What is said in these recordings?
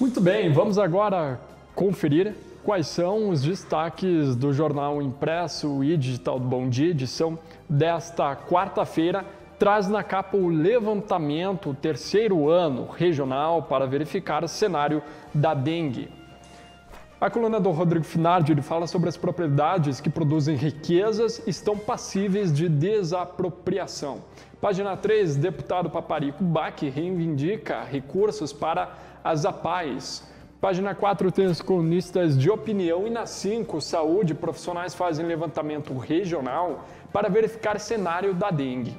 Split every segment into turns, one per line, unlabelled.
Muito bem, vamos agora conferir quais são os destaques do jornal impresso e digital do Bom Dia, edição desta quarta-feira. Traz na capa o levantamento, terceiro ano regional, para verificar o cenário da dengue. A coluna do Rodrigo Finardi ele fala sobre as propriedades que produzem riquezas e estão passíveis de desapropriação. Página 3, deputado Paparico Bach reivindica recursos para as APAES. Página 4 tem os colunistas de opinião e na 5, saúde, profissionais fazem levantamento regional para verificar cenário da dengue.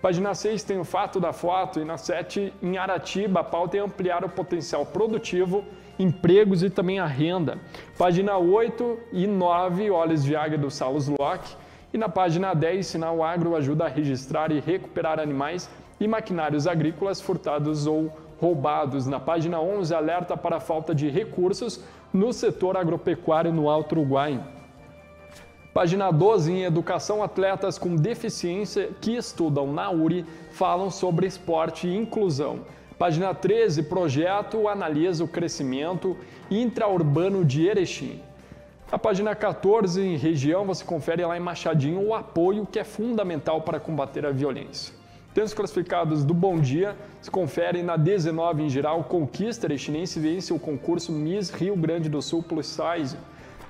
Página 6 tem o fato da foto e na 7, em Aratiba, a pauta é ampliar o potencial produtivo empregos e também a renda. Página 8 e 9, Olhos de Águia do Salos Locke. E na página 10, Sinal Agro ajuda a registrar e recuperar animais e maquinários agrícolas furtados ou roubados. Na página 11, alerta para a falta de recursos no setor agropecuário no Alto Uruguai. Página 12, em Educação, atletas com deficiência que estudam na URI falam sobre esporte e inclusão. Página 13, projeto analisa o crescimento intraurbano de Erechim. A página 14, em região, você confere lá em Machadinho o apoio que é fundamental para combater a violência. Tem os classificados do Bom Dia, se confere na 19 em geral, Conquista Erechinense vence o concurso Miss Rio Grande do Sul Plus Size.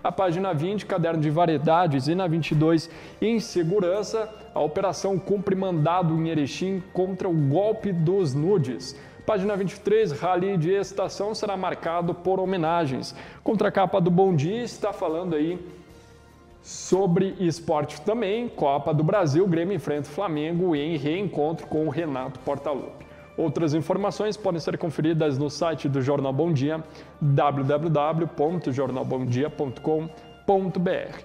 A página 20, caderno de variedades, e na 22, em segurança, a operação cumpre mandado em Erechim contra o golpe dos nudes. Página 23, Rally de Estação será marcado por homenagens. Contracapa do Bom Dia está falando aí sobre esporte também. Copa do Brasil, Grêmio enfrenta o Flamengo em reencontro com o Renato Portaluppi. Outras informações podem ser conferidas no site do Jornal Bom Dia, www.jornalbomdia.com.br.